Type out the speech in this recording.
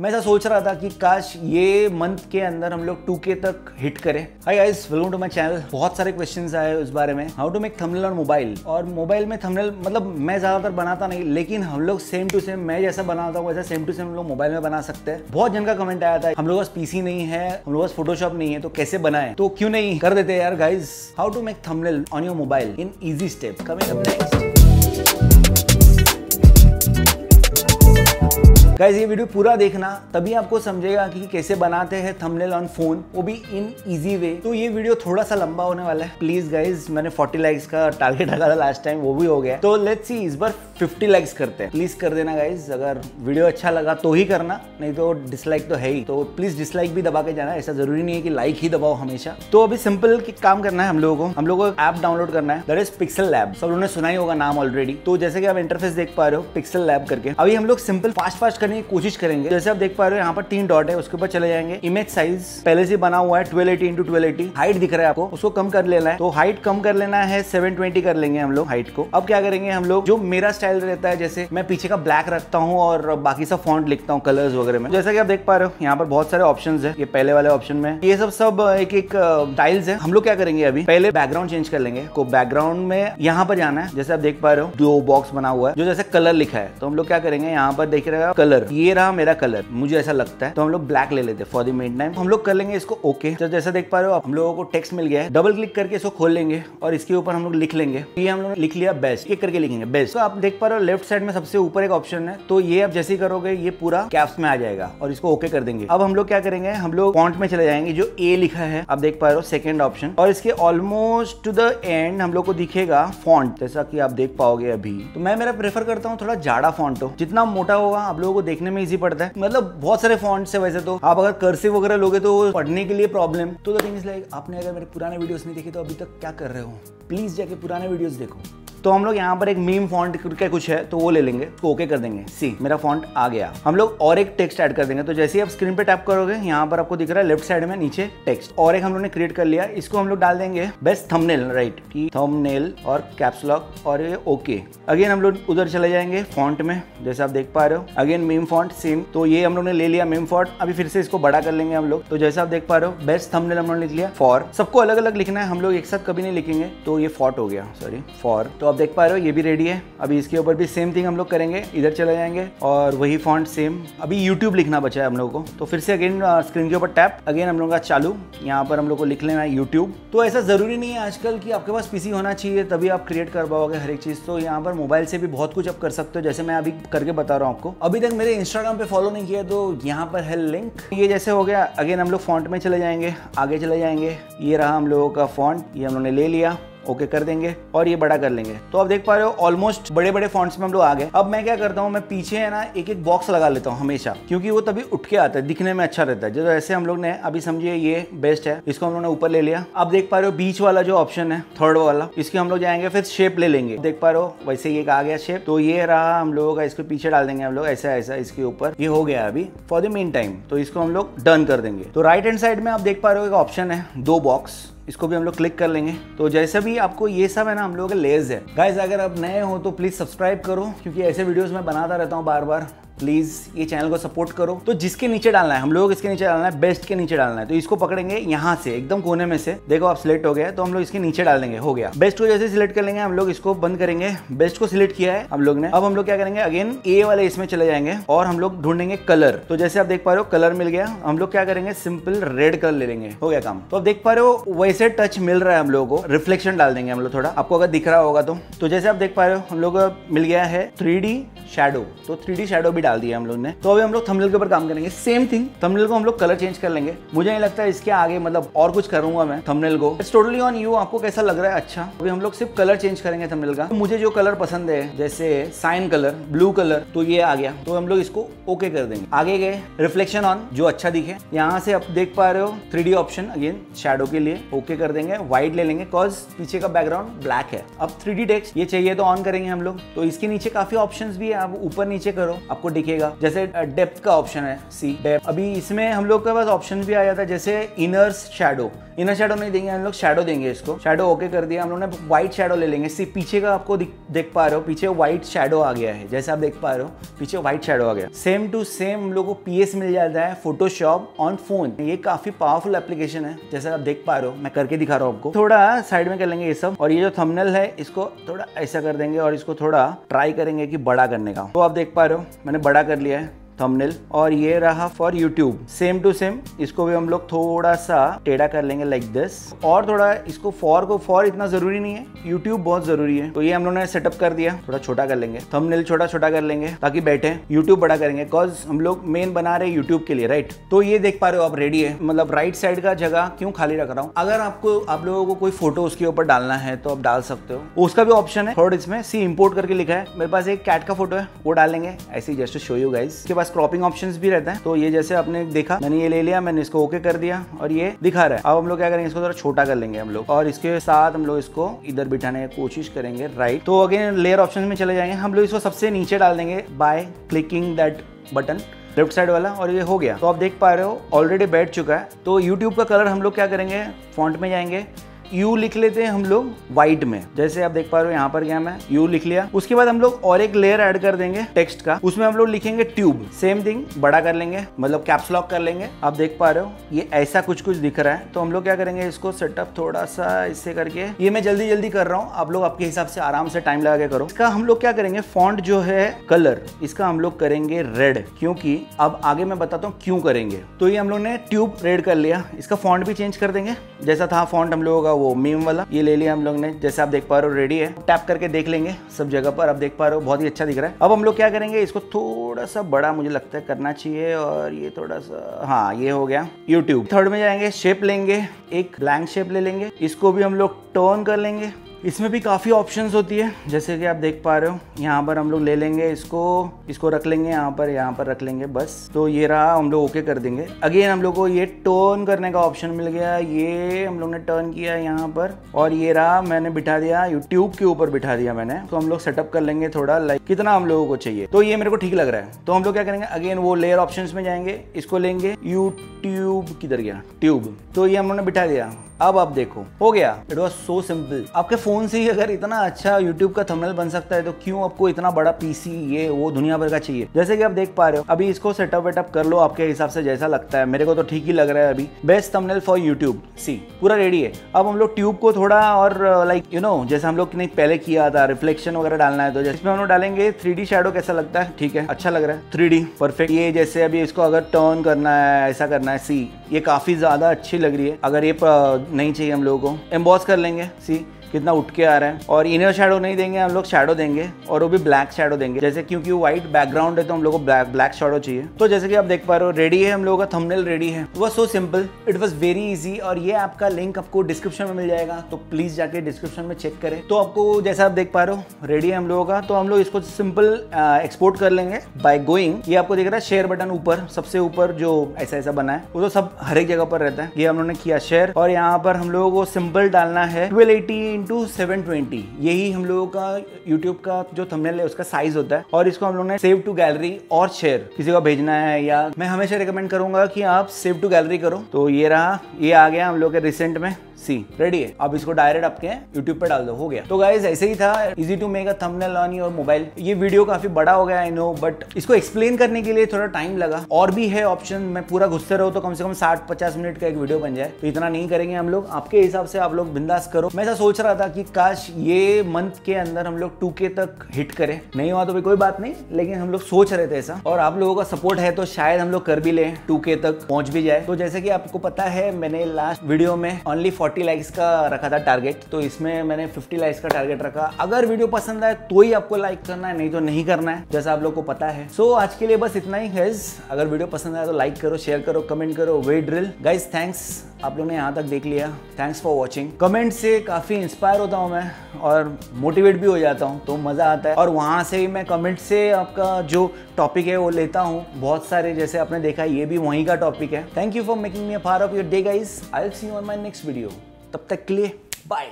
मैं ऐसा सोच रहा था कि काश ये मंथ के अंदर हम लोग 2K तक हिट करें। Hi guys welcome to my channel बहुत सारे क्वेश्चंस आए उस बारे में। How to make thumbnail on mobile और मोबाइल में थंबनेल मतलब मैं ज़्यादातर बनाता नहीं, लेकिन हम लोग सेम टू सेम मैं जैसा बनाता हूँ, वैसा सेम टू सेम हम लोग मोबाइल में बना सकते हैं। बहुत जन का कमेंट आया था, हम लोग पास पीसी नहीं है, हम लोग पास फोटोशॉप नहीं है तो कैसे बनाए? तो क्यों नहीं? कर देते यार guys how to make thumbnail on your mobile in easy step coming up guys ये वीडियो पूरा देखना, तभी आपको समझेगा कि कैसे बनाते हैं थंबनेल ऑन फ़ोन वो भी इन इजी वे तो ये वीडियो थोड़ा सा लंबा होने वाला है। प्लीज़ गाइज़ मैंने 40 लाइक्स का टारगेट रखा था लास्ट टाइम वो भी हो गया। तो लेट्स सी इस बार 50 लाइक्स करते हैं। प्लीज़ कर देना गाइज़ अगर वीडियो अच्छा लगा तो ही करना, नहीं तो डिसलाइक तो है ही। तो प्लीज़ डिसलाइक भी दबा के जाना, ऐसा ज़रूरी नहीं है कि लाइक ही दबाओ हमेशा। तो अभी सिंपल काम करना है हम लोगों को। हम लोगों को ऐप डाउनलोड करना है। दैट इज़ पिक्सल लैब सब लोगों ने सुना ही होगा नाम ऑलरेडी तो जैसे कि आप इंटरफेस देख पा रहे हो पिक्सल लैब करके। अभी हम लोग सिंपल फास्ट फास्ट की कोशिश करेंगे। जैसे आप देख पा रहे हो, यहाँ पर तीन डॉट है, उसके ऊपर चले जाएँगे। इमेज साइज़ पहले से बना हुआ है twelve eighty into twelve eighty height दिख रहा है आपको, उसको कम कर लेना है। तो हाइट कम कर लेना है सेवन ट्वेंटी कर लेंगे हम लोग हाइट को। अब क्या करेंगे हम लोग, जो मेरा स्टाइल रहता है, जैसे मैं पीछे का ब्लैक रखता हूँ और बाकी सब फॉन्ट लिखता हूँ कलर्स वगैरह में। जैसा कि आप देख पा रहे हो, यहाँ पर बहुत सारे ऑप्शन है, ये पहले वाले ऑप्शन में। ये सब सब एक एक टाइल्स है। हम लोग क्या करेंगे अभी, पहले बैकग्राउंड चेंज कर लेंगे। को बैकग्राउंड में यहाँ पर जाना है, जैसे आप देख पा रहे हो दो बॉक्स बना हुआ है, जो जैसे कलर लिखा है। तो हम लोग क्या करेंगे, यहाँ पर देख रहे हो कलर ये रहा मेरा कलर मुझे ऐसा लगता है। तो हम लोग ब्लैक ले लेते फॉर द मेन टाइम हम लोग कर लेंगे इसको ओके तो जैसा देख पा रहे हो, हम लोगों को टेक्स्ट मिल गया है। डबल क्लिक करके इसको खोल लेंगे और इसके ऊपर हम लोग लिख लेंगे। ये हम लोग लिख लिया बेस्ट एक करके लिखेंगे बेस्ट तो आप देख पा रहे हो लेफ़्ट साइड में सबसे ऊपर एक ऑप्शन है। तो ये आप जैसे करोगे, ये पूरा कैप्स में आ जाएगा और इसको ओके कर देंगे। अब हम लोग क्या करेंगे, हम लोग फॉन्ट में चले जाएँगे, जो ए लिखा है। आप देख पा रहे हो सेकेंड ऑप्शन और इसके ऑलमोस्ट टू द एंड हम लोग को दिखेगा फॉन्ट जैसा कि आप देख पाओगे अभी। तो मैं मेरा प्रेफर करता हूँ थोड़ा जाड़ा फॉन्ट हो। जितना मोटा होगा, आप लोगों को देखने में इजी पड़ता है। मतलब बहुत सारे फॉन्ट है वैसे तो। आप अगर कर्सिव वगैरह लोगे तो पढ़ने के लिए प्रॉब्लम तो द थिंग इज़ लाइक आपने अगर मेरे पुराने वीडियोस नहीं देखे तो अभी तक क्या कर रहे हो? प्लीज़ जाके पुराने वीडियोस देखो। तो हम लोग यहाँ पर एक मीम फॉन्ट करके कुछ है तो वो ले लेंगे तो ओके कर देंगे। सी मेरा फॉन्ट आ गया। हम लोग और एक टेक्स्ट ऐड कर देंगे। तो जैसे ही आप स्क्रीन पे टैप करोगे, यहाँ पर आपको दिख रहा है लेफ़्ट साइड में नीचे टेक्स्ट और एक हम लोग ने क्रिएट कर लिया। इसको हम लोग डाल देंगे बेस्ट थंबनेल राइट की थंबनेल और कैप्स लॉक और ये ओके अगेन हम लोग उधर चले जाएँगे फॉन्ट में, जैसे आप देख पा रहे हो। अगेन मीम फॉन्ट सेम तो ये हम लोग ने ले लिया मीम फॉन्ट अभी फिर से इसको बड़ा कर लेंगे हम लोग। तो जैसे आप देख पा रहे हो बेस्ट थंबनेल हम लोग लिख लिया फॉर सबको अलग अलग लिखना है, हम लोग एक साथ कभी नहीं लिखेंगे। तो ये फॉट हो गया सॉरी फॉर तो आप देख पा रहे हो, ये भी रेडी है। अभी इसके ऊपर भी सेम थिंग हम लोग करेंगे, इधर चले जाएँगे और वही फॉन्ट सेम अभी यूट्यूब लिखना बचा है हम लोग को। तो फिर से अगेन स्क्रीन के ऊपर टैप अगेन हम लोग का चालू। यहाँ पर हम लोग को लिख लेना है यूट्यूब तो ऐसा ज़रूरी नहीं है आजकल कि आपके पास पीसी होना चाहिए, तभी आप क्रिएट कर पाओगे हर एक चीज़। तो यहाँ पर मोबाइल से भी बहुत कुछ आप कर सकते हो, जैसे मैं अभी करके बता रहा हूँ आपको। अभी तक मेरे इंस्टाग्राम पे फॉलो नहीं किया तो यहाँ पर है लिंक ये जैसे हो गया। अगेन हम लोग फॉन्ट में चले जाएँगे, आगे चले जाएँगे। ये रहा हम लोगों का फॉन्ट ये हम लोग ने ले लिया। ओके कर देंगे और ये बड़ा कर लेंगे। तो आप देख पा रहे हो ऑलमोस्ट बड़े बड़े फॉन्ट्स में हम लोग आ गए। अब मैं क्या करता हूँ, मैं पीछे है ना एक एक बॉक्स लगा लेता हूँ हमेशा, क्योंकि वो तभी उठ के आता है, दिखने में अच्छा रहता है। जो ऐसे हम लोग ने, अभी समझिए ये बेस्ट है, इसको हम लोग ने ऊपर ले लिया। अब देख पा रहे हो, बीच वाला जो ऑप्शन है थर्ड वाला, इसके हम लोग जाएँगे, फिर शेप ले लेंगे। देख पा रहे हो, वैसे ये आ गया शेप तो ये रहा हम लोगों का, इसको पीछे डाल देंगे हम लोग, ऐसा ऐसा, इसके ऊपर। ये हो गया अभी फॉर द मेन टाइम तो इसको हम लोग डन कर देंगे। तो राइट हैंड साइड में आप देख पा रहे हो, एक ऑप्शन है, दो बॉक्स इसको भी हम लोग क्लिक कर लेंगे। तो जैसे भी आपको ये सब है ना, हम लोगों का लेज है। गाइज़ अगर आप नए हो तो प्लीज़ सब्सक्राइब करो, क्योंकि ऐसे वीडियोस मैं बनाता रहता हूँ बार बार प्लीज़ ये चैनल को सपोर्ट करो। तो जिसके नीचे डालना है, हम लोग इसके नीचे डालना है बेस्ट के नीचे डालना है। तो इसको पकड़ेंगे यहाँ से, एकदम कोने में से। देखो, आप सिलेक्ट हो गया तो हम लोग इसके नीचे डाल देंगे, हो गया। बेस्ट को जैसे सिलेक्ट कर लेंगे, हम लोग इसको बंद करेंगे। बेस्ट को सिलेक्ट किया है हम लोग ने। अब हम लोग क्या करेंगे अगेन ए वाले इसमें चले जाएँगे और हम लोग ढूंढेंगे कलर तो जैसे आप देख पा रहे हो कलर मिल गया। हम लोग क्या करेंगे सिंपल रेड कलर ले लेंगे। हो गया काम। तो आप देख पा रहे हो, वैसे टच मिल रहा है हम लोगों को। रिफ्लेक्शन डाल देंगे हम लोग थोड़ा। आपको अगर दिख रहा होगा तो। तो जैसे आप देख पा रहे हो, हम लोग मिल गया है थ्री शेडो तो थ्री शैडो भी डाल दिया हम लोग ने। तो अभी हम लोग थंबनेल के ऊपर काम करेंगे। सेम थिंग थंबनेल को हम लोग कलर चेंज कर लेंगे। मुझे नहीं लगता है इसके आगे मतलब और कुछ करूँगा मैं थंबनेल को। इट्स टोटली ऑन यू आपको कैसा लग रहा है? अच्छा। अभी हम लोग सिर्फ़ कलर चेंज करेंगे थंबनेल का। मुझे जो कलर पसंद है, जैसे साइन कलर ब्लू कलर तो ये आ गया। तो हम लोग इसको ओके कर देंगे। आगे गए। रिफ्लेक्शन ऑन जो अच्छा दिखे। यहाँ से आप देख पा रहे हो थ्री ऑप्शन अगेन शेडो के लिए ओके कर देंगे। व्हाइट ले लेंगे कॉज पीछे का बैकग्राउंड ब्लैक है। अब थ्री टेक्स्ट ये चाहिए तो ऑन करेंगे हम लोग। तो इसके नीचे काफ़ी ऑप्शन भी है, आप ऊपर नीचे करो। आपको दिखेगा। जैसे डेप्थ का ऑप्शन है सी डेप्थ अभी इसमें हम लोग के पास ऑप्शन भी आ जाता है जैसे इनर शेडो इनर शेडो नहीं देंगे, हम लोग शेडो देंगे इसको। शेडो ओके कर दिया, हम लोग ने व्हाइट शेडो ले लेंगे। सी पीछे का आपको देख पा रहे हो, पीछे व्हाइट शेडो आ गया है, जैसे आप देख पा रहे हो, पीछे व्हाइट शेडो आ गया। सेम टू सेम हम लोग को पीएस मिल जाता है फोटोशॉप ऑन फ़ोन ये काफ़ी पावरफुल एप्लीकेशन है, जैसे आप देख पा रहे हो, मैं करके दिखा रहा हूँ आपको। थोड़ा साइड में कर लेंगे ये सब, और ये जो थंबनेल है, इसको थोड़ा ऐसा कर देंगे, और इसको थोड़ा ट्राई करेंगे कि बड़ा करने का। तो आप देख पा रहे हो, मैंने बड़ा कर लिया है। थंबनेल और ये रहा for YouTube same to same इसको भी हम लोग थोड़ा सा टेढ़ा कर लेंगे लाइक like दिस और थोड़ा इसको फॉर को फॉर इतना ज़रूरी नहीं है यूट्यूब बहुत ज़रूरी है. तो ये हम लोग ने सेटअप कर दिया, थोड़ा छोटा कर लेंगे. थंबनेल छोटा छोटा कर लेंगे, ताकि बैठे यूट्यूब बड़ा करेंगे बिकॉज़ हम लोग मेन बना रहे यूट्यूब के लिए राइट तो ये देख पा रहे हो आप रेडी है. मतलब राइट साइड का जगह क्यों खाली रख रहा हूँ? अगर आपको, आप लोगों को कोई फ़ोटो उसके ऊपर डालना है तो आप डाल सकते हो. उसका भी ऑप्शन है थर्ड इसमें सी इम्पोर्ट करके लिखा है. मेरे पास एक कैट का फ़ोटो है, वो डालेंगे ऐसे जस्ट शो यू गाइस के पास क्रॉपिंग ऑप्शन भी रहता है। तो ये जैसे आपने देखा, मैंने ये ले लिया, मैंने इसको ओके कर दिया और ये दिखा रहा है। अब हम लोग क्या करेंगे, इसको थोड़ा छोटा कर लेंगे हम लोग। और इसके साथ हम लोग इसको इधर बिठाने की कोशिश करेंगे राइट तो अगेन लेयर ऑप्शन में चले जाएँगे। हम लोग इसको सबसे नीचे डाल देंगे by clicking that button left side वाला, और ये हो गया। तो आप देख पा रहे हो ऑलरेडी बैठ चुका है। तो यूट्यूब का कलर हम लोग क्या करेंगे? फॉन्ट में जाएँगे। यू लिख लेते हैं हम लोग व्हाइट में। जैसे आप देख पा रहे हो, यहाँ पर क्या मैं यू लिख लिया। उसके बाद हम लोग और एक लेयर ऐड कर देंगे टेक्स्ट का। उसमें हम लोग लिखेंगे ट्यूब सेम थिंग बड़ा कर लेंगे मतलब कैप्स लॉक कर लेंगे। आप देख पा रहे हो, ये ऐसा कुछ कुछ दिख रहा है। तो हम लोग क्या करेंगे, इसको सेटअप थोड़ा सा इससे करके। ये मैं जल्दी जल्दी कर रहा हूँ, आप लोग आपके हिसाब से आराम से टाइम लगा के करो। इसका हम लोग क्या करेंगे फॉन्ट जो है कलर इसका हम लोग करेंगे रेड क्योंकि अब आगे मैं बताता हूँ क्यों करेंगे। तो ये हम लोग ने ट्यूब रेड कर लिया। इसका फॉन्ट भी चेंज कर देंगे। जैसा था फॉन्ट हम लोगों का वो मीम वाला, ये ले लिया हम लोग ने, जैसे आप देख पा रहे हो रेडी है। टैप करके देख लेंगे, सब जगह पर आप देख पा रहे हो, बहुत ही अच्छा दिख रहा है। अब हम लोग क्या करेंगे, इसको थोड़ा सा बड़ा मुझे लगता है करना चाहिए, और ये थोड़ा सा हाँ ये हो गया यूट्यूब थर्ड में जाएँगे शेप लेंगे, एक ब्लैंक शेप ले लेंगे, इसको भी हम लोग टर्न कर लेंगे। इसमें भी काफ़ी ऑप्शंस होती है। जैसे कि आप देख पा रहे हो, यहाँ पर हम लोग ले लेंगे इसको इसको रख लेंगे, यहाँ पर यहाँ पर रख लेंगे, बस। तो ये रहा, हम लोग ओके कर देंगे। अगेन हम लोग को ये टर्न करने का ऑप्शन मिल गया। ये हम लोग ने टर्न किया यहाँ पर। और ये रहा, मैंने बिठा दिया यूट्यूब के ऊपर बिठा दिया मैंने। तो हम लोग सेटअप कर लेंगे थोड़ा लाइक कितना हम लोगों को चाहिए। तो ये मेरे को ठीक लग रहा है। तो हम लोग क्या करेंगे? अगेन वो लेयर ऑप्शन में जाएँगे, इसको लेंगे यूट्यूब किधर गया ट्यूब तो ये हम लोग ने बिठा दिया। अब आप देखो, हो गया। इट वॉज़ सो सिंपल आपके फ़ोन से ही अगर इतना अच्छा यूट्यूब का थंबनेल बन सकता है तो क्यों आपको इतना बड़ा पीसी ये, वो दुनिया भर का चाहिए? जैसे कि आप देख पा रहे हो, अभी इसको सेटअप वेटअप कर लो आपके हिसाब से जैसा लगता है। मेरे को तो ठीक ही लग रहा है अभी। बेस्ट थंबनेल फॉर यूट्यूब सी पूरा रेडी है। अब हम लोग ट्यूब को थोड़ा और लाइक यू नो जैसे हम लोग ने पहले किया था रिफ्लेक्शन वगैरह डालना है तो जैसे हम लोग डालेंगे थ्री शेडो कैसा लगता है? ठीक है अच्छा लग रहा है। थ्री परफेक्ट ये जैसे अभी इसको अगर टर्न करना है, ऐसा करना है सी ये काफ़ी ज़्यादा अच्छी लग रही है। अगर ये नहीं चाहिए हम लोगों को। एम्बॉस कर लेंगे सी कितना उठ के आ रहा है। और इनर शेडो नहीं देंगे, हम लोग शेडो देंगे, और वो भी ब्लैक शेडो देंगे। जैसे क्योंकि व्हाइट बैकग्राउंड है तो हम लोग को ब्लैक ब्लैक शेडो चाहिए। तो जैसे कि आप देख पा रहे हो रेडी है हम लोगों का थंबनेल रेडी है। वो so simple it was very easy और ये आपका लिंक आपको डिस्क्रिप्शन में मिल जाएगा। तो प्लीज़ जाके डिस्क्रिप्शन में चेक करें। तो आपको जैसा आप देख पा रहे हो रेडी है हम लोगों का तो हम लोग इसको सिंपल एक्सपोर्ट कर लेंगे। बाय गोइंग ये आपको दिख रहा है शेयर बटन ऊपर, सबसे ऊपर जो ऐसा ऐसा बना है, वो तो सब हर एक जगह पर रहता है। ये हम लोग ने किया शेयर और यहाँ पर हम लोगों को सिंपल डालना है। Twelve eighty into seven twenty यही हम लोगों का यूट्यूब का जो थंबनेल है, उसका साइज़ होता है। और इसको हम लोग ने सेव टू गैलरी और शेयर किसी को भेजना है या मैं हमेशा रिकमेंड करूँगा कि आप सेव टू गैलरी करो। तो ये रहा, ये आ गया हम लोग के रिसेंट में सी रेडी है? अब इसको डायरेक्ट आपके यूट्यूब पे डाल दो, हो गया। तो गाइज़ ऐसे ही था easy to make a thumbnail on your mobile ये वीडियो काफ़ी बड़ा हो गया आई नो बट इसको एक्सप्लेन करने के लिए थोड़ा टाइम लगा। और भी है ऑप्शन मैं पूरा घुसते रहो तो कम से कम साठ पचास मिनट का एक वीडियो बन जाए। तो इतना नहीं करेंगे हम लोग। आपके हिसाब से आप लोग बिंदास करो। मैं ऐसा सोच रहा था कि काश ये मंथ के अंदर हम लोग टू तक हिट करें। नहीं हुआ तो भी कोई बात नहीं, लेकिन हम लोग सोच रहे थे ऐसा। और आप लोगों का सपोर्ट है तो शायद हम लोग कर भी ले, टू तक पहुँच भी जाए। तो जैसे कि आपको पता है, मैंने लास्ट वीडियो में ओनली फोर्टी लाइक्स का रखा था टारगेट तो इसमें मैंने 50 लाइक्स का टारगेट रखा। अगर वीडियो पसंद आए तो ही आपको लाइक करना है, नहीं तो नहीं करना है, जैसा आप लोग को पता है। सो आज के लिए बस इतना ही है अगर वीडियो पसंद आए तो लाइक करो शेयर करो कमेंट करो वे ड्रिल गाइज़ थैंक्स आप लोग ने यहाँ तक देख लिया। थैंक्स फॉर वॉचिंग कमेंट से काफ़ी इंस्पायर होता हूँ मैं और मोटिवेट भी हो जाता हूँ तो मज़ा आता है। और वहाँ से ही मैं कमेंट से आपका जो टॉपिक है वो लेता हूँ। बहुत सारे जैसे आपने देखा, ये भी वहीं का टॉपिक है। Thank you for making me a part of your day guys I see you on my next video तब तक के लिए बाय